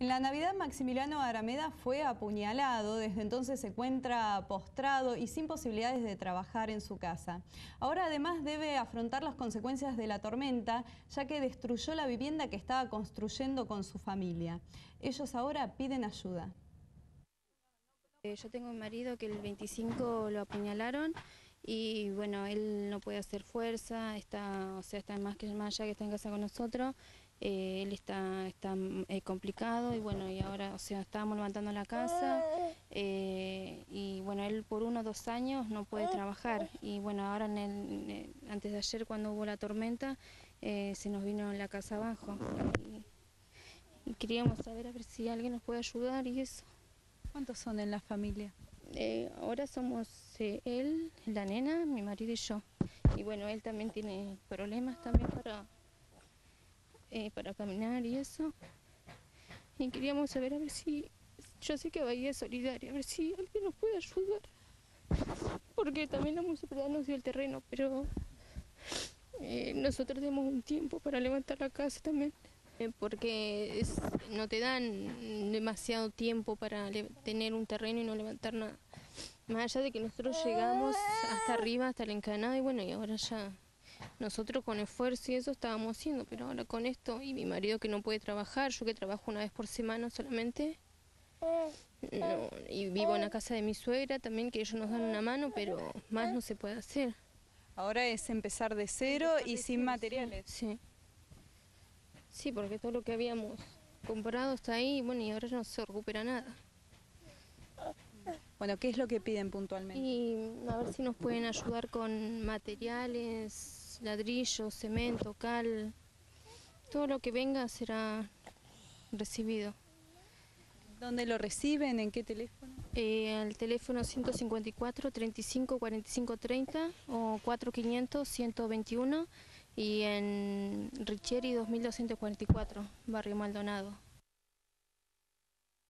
En la Navidad Maximiliano Arameda fue apuñalado, desde entonces se encuentra postrado y sin posibilidades de trabajar en su casa. Ahora además debe afrontar las consecuencias de la tormenta, ya que destruyó la vivienda que estaba construyendo con su familia. Ellos ahora piden ayuda. Eh, yo tengo un marido que el 25 lo apuñalaron y bueno, él no puede hacer fuerza, está, o sea, está más que más allá que está en casa con nosotros eh, él está, está eh, complicado y bueno, y ahora, o sea, estábamos levantando la casa eh, y bueno, él por uno o dos años no puede trabajar y bueno, ahora en el, antes de ayer cuando hubo la tormenta se nos vino en la casa abajo y, queríamos saber a ver si alguien nos puede ayudar y eso. ¿Cuántos son en la familia? ahora somos él, la nena, mi marido y yo. Y bueno, él también tiene problemas también para eh, para caminar y eso. Y queríamos saber a ver si, yo sé que Bahía es solidaria, a ver si alguien nos puede ayudar. Porque también la municipalidad nos dio el terreno, pero eh, nosotros tenemos un tiempo para levantar la casa también. Eh, porque no te dan demasiado tiempo para tener un terreno y no levantar nada. Más allá de que nosotros llegamos hasta arriba, hasta el encanado, y bueno, y ahora ya nosotros con esfuerzo y eso estábamos haciendo, pero ahora con esto y mi marido que no puede trabajar, yo que trabajo una vez por semana solamente, y vivo en la casa de mi suegra también, que ellos nos dan una mano, pero más no se puede hacer. Ahora es empezar de cero y sin materiales. Sí. Sí, porque todo lo que habíamos comprado está ahí, bueno, y ahora no se recupera nada. Bueno, ¿qué es lo que piden puntualmente? Y a ver si nos pueden ayudar con materiales, ladrillo, cemento, cal, todo lo que venga será recibido. ¿Dónde lo reciben? ¿En qué teléfono? Eh, al teléfono 154 35 45 30 o 4500 121 y en Richieri 2244, Barrio Maldonado.